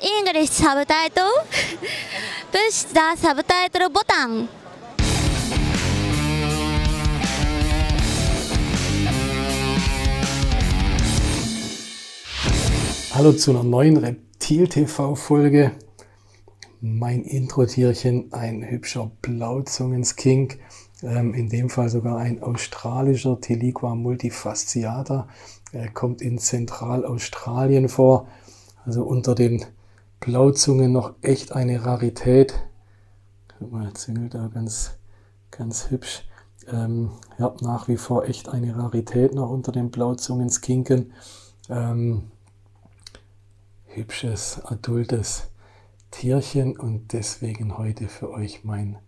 English subtitle. Push the subtitle button. Hallo zu einer neuen Reptil-TV-Folge. Mein Intro-Tierchen, ein hübscher Blauzungenskink, ähm, in dem Fall sogar ein australischer Teliqua multifasciata. Er kommt in Zentralaustralien vor, also unter den Blauzungen noch echt eine Rarität. Guck mal, zingelt da ganz, ganz hübsch. Ähm, ja, nach wie vor echt eine Rarität noch unter den Blauzungenskinken. Ähm, hübsches, adultes Tierchen und deswegen heute für euch mein,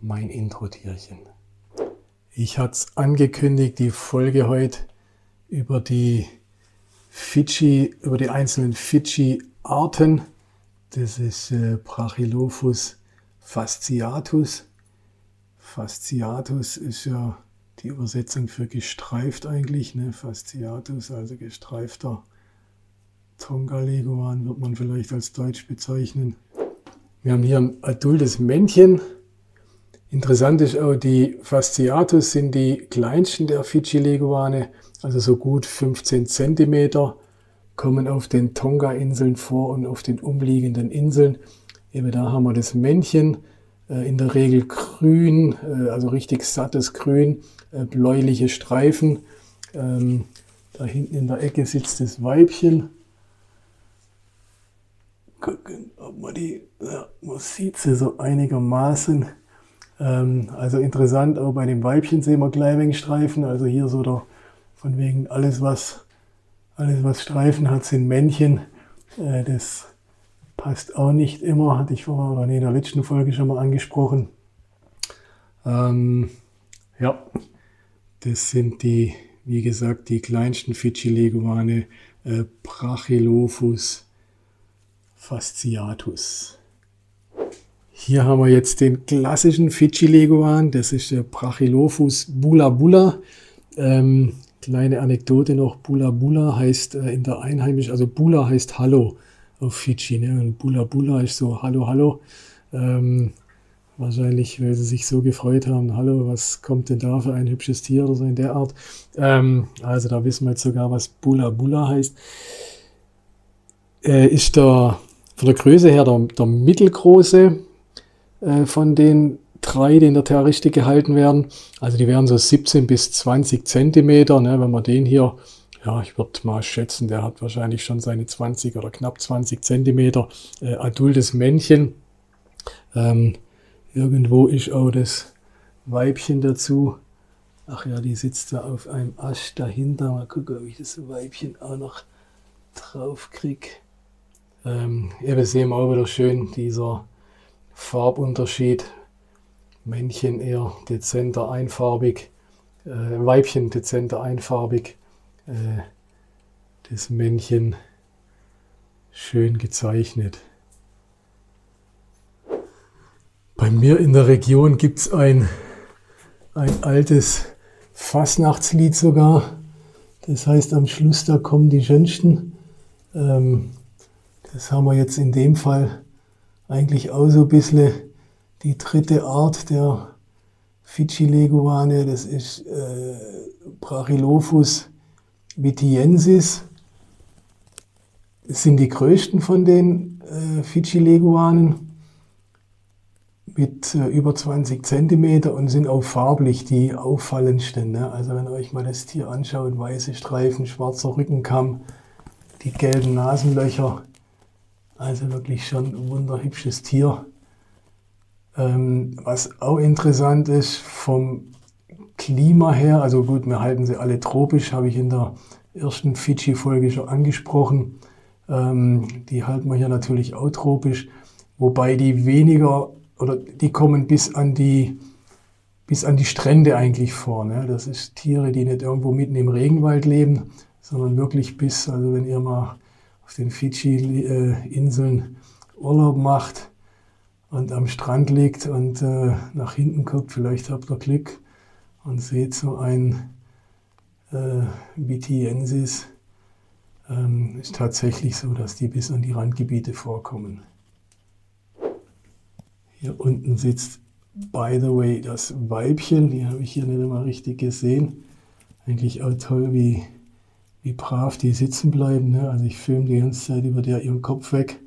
mein Intro-Tierchen. Ich hatte es angekündigt, die Folge heute über die Fidschi, über die einzelnen Fidschi-Arten. Das ist äh, Brachylophus fasciatus. Fasciatus ist ja die Übersetzung für gestreift eigentlich, ne? Fasciatus, also gestreifter Tonga-Leguan wird man vielleicht als Deutsch bezeichnen. Wir haben hier ein adultes Männchen. Interessant ist auch, die Fasciatus sind die kleinsten der Fidschi-Leguane, also so gut 15 cm, kommen auf den Tonga-Inseln vor und auf den umliegenden Inseln. Eben da haben wir das Männchen, äh, in der Regel grün, äh, also richtig sattes Grün, äh, bläuliche Streifen. Ähm, da hinten in der Ecke sitzt das Weibchen gucken, ob man die, ja, man sieht sie so einigermaßen. Ähm, also interessant, auch bei dem Weibchen sehen wir gleich Streifen. Also hier so der, von wegen alles was, alles was Streifen hat, sind Männchen. Äh, das passt auch nicht immer, hatte ich vorher in der letzten Folge schon mal angesprochen. Ähm, ja, das sind die, wie gesagt, die kleinsten Fidschi-Leguane, äh, Brachylophus fasciatus. Hier haben wir jetzt den klassischen Fidschi-Leguan, das ist der Brachylophus bula bula. Ähm, kleine Anekdote noch, bula bula heißt äh, in der Einheimischen, also bula heißt Hallo auf Fidschi, ne? und bula bula ist so Hallo, Hallo. Ähm, wahrscheinlich, weil sie sich so gefreut haben, Hallo, was kommt denn da für ein hübsches Tier oder so in der Art. Ähm, also da wissen wir jetzt sogar, was bula bula heißt. Äh, ist der von der Größe her der, der mittelgroße äh, von den drei, die in der Terroristik gehalten werden. Also die wären so 17 bis 20 Zentimeter. Ne, wenn man den hier, ja, ich würde mal schätzen, der hat wahrscheinlich schon seine 20 oder knapp 20 Zentimeter äh, adultes Männchen. Ähm, irgendwo ist auch das Weibchen dazu. Ach ja, die sitzt da auf einem Ast dahinter. Mal gucken, ob ich das Weibchen auch noch drauf kriege. Ähm, eben sehen auch wieder schön dieser Farbunterschied. Männchen eher dezenter einfarbig, äh, Weibchen dezenter einfarbig, äh, das Männchen schön gezeichnet. Bei mir in der Region gibt es ein, ein altes Fastnachtslied sogar. Das heißt, am Schluss da kommen die schönsten. Ähm, das haben wir jetzt in dem Fall eigentlich auch so ein bisschen die dritte Art der Fidschi-Leguane. Das ist äh, Brachylophus vitiensis. Das sind die größten von den äh, Fidschi-Leguanen mit äh, über 20 cm und sind auch farblich die auffallendsten. Ne? Also wenn ihr euch mal das Tier anschaut, weiße Streifen, schwarzer Rückenkamm, die gelben Nasenlöcher, also wirklich schon ein wunderhübsches Tier. Ähm, was auch interessant ist, vom Klima her, also gut, wir halten sie alle tropisch, habe ich in der ersten Fidschi-Folge schon angesprochen. Ähm, die halten wir hier natürlich auch tropisch, wobei die weniger oder die kommen bis an die bis an die Strände eigentlich vor. Ne? Das ist Tiere, die nicht irgendwo mitten im Regenwald leben, sondern wirklich bis, also wenn ihr mal auf den Fidschi-Inseln Urlaub macht und am Strand liegt und äh, nach hinten guckt, vielleicht habt ihr Glück und seht so ein äh, Vitiensis ähm, ist tatsächlich so, dass die bis an die Randgebiete vorkommen. Hier unten sitzt, by the way, das Weibchen. Die habe ich hier nicht immer richtig gesehen. Eigentlich auch toll, wie, wie brav die sitzen bleiben. Ne? Also ich filme die ganze Zeit über der ihren Kopf weg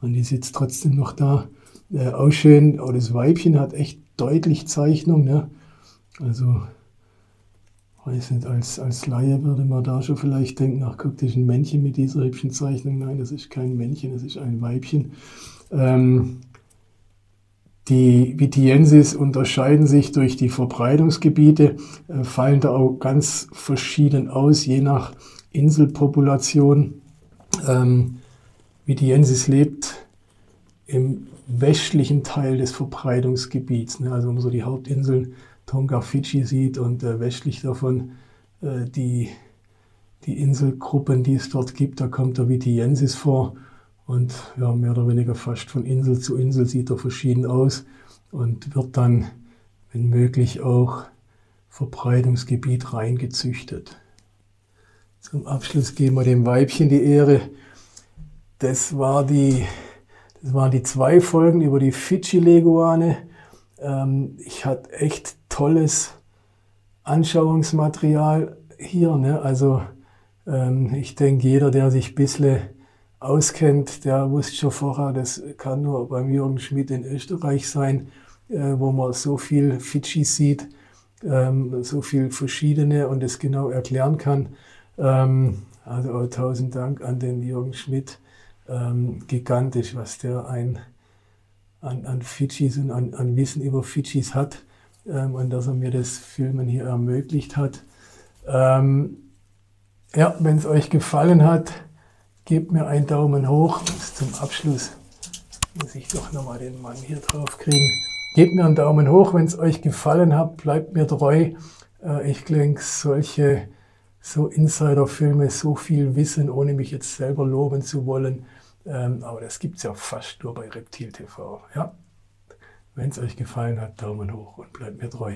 und die sitzt trotzdem noch da. Äh, auch schön, auch das Weibchen hat echt deutlich Zeichnung. Ne? Also weiß nicht, als, als Laie würde man da schon vielleicht denken, ach guck, das ist ein Männchen mit dieser hübschen Zeichnung. Nein, das ist kein Männchen, das ist ein Weibchen. Ähm, die Vitiensis unterscheiden sich durch die Verbreitungsgebiete, äh, fallen da auch ganz verschieden aus, je nach Inselpopulation. Ähm, Vitiensis lebt im westlichen Teil des Verbreitungsgebiets, ne, also wenn man so die Hauptinseln Tonga, Fidschi sieht und äh, westlich davon äh, die, die Inselgruppen, die es dort gibt, da kommt der Vitiensis vor und ja, mehr oder weniger fast von Insel zu Insel sieht er verschieden aus und wird dann, wenn möglich, auch Verbreitungsgebiet reingezüchtet. Zum Abschluss geben wir dem Weibchen die Ehre. Das, war die, das waren die zwei Folgen über die Fidschi-Leguane. Ähm, ich hatte echt tolles Anschauungsmaterial hier. Ne? Also ähm, ich denke, jeder, der sich ein bisschen auskennt, der wusste schon vorher, das kann nur beim Jürgen Schmidt in Österreich sein, äh, wo man so viel Fidschi sieht, ähm, so viel verschiedene und es genau erklären kann. Also auch tausend Dank an den Jürgen Schmidt. Ähm, gigantisch, was der ein, an, an Fidschis und an, an Wissen über Fidschis hat ähm, und dass er mir das Filmen hier ermöglicht hat. Ähm, ja, wenn es euch gefallen hat, gebt mir einen Daumen hoch. zum Abschluss muss ich doch nochmal den Mann hier drauf kriegen. Gebt mir einen Daumen hoch, wenn es euch gefallen hat. Bleibt mir treu. Äh, ich denke, solche so Insider-Filme, so viel Wissen, ohne mich jetzt selber loben zu wollen. Ähm, aber das gibt es ja fast nur bei Reptil TV. Ja? Wenn es euch gefallen hat, Daumen hoch und bleibt mir treu.